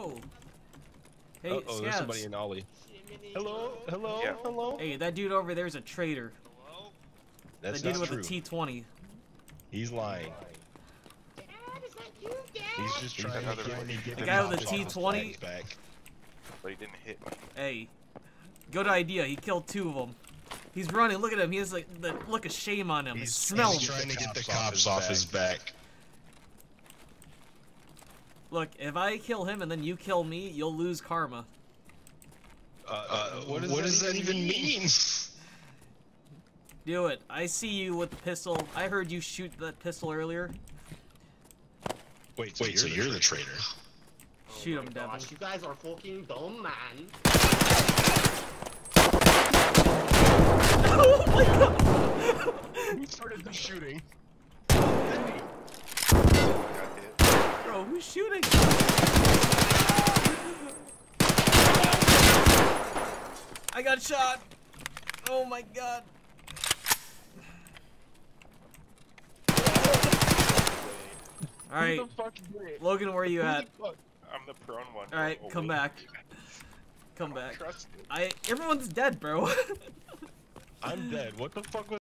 Whoa. Hey, Uh oh, there's somebody in Ollie. Hello, hello, Yeah. hello. Hey, that dude over there is a traitor. That's that dude not with true. the T20. He's lying. He's just trying another- to get me get The guy with the T20? back. But he didn't hit me. Hey, good idea. He killed two of them. He's running. Look at him. He has like the look of shame on him. He's, Smell he's trying to get the cops off his back. Look, if I kill him and then you kill me, you'll lose karma. Uh, what does, that, even mean? Do it. I see you with the pistol. I heard you shoot that pistol earlier. Wait, so, Wait, you're, so you're the traitor? Shoot oh him, my Devin. gosh, you guys are fucking dumb, man. oh my god! Who started the shooting? I got hit. Bro, who's shooting? I got shot. Oh my god. All right, Who the fuck did it? Logan, where are you at? I'm the prone one. All right, Oh, come wait. back. Come back. Trust it. I everyone's dead, bro. I'm dead. What the fuck was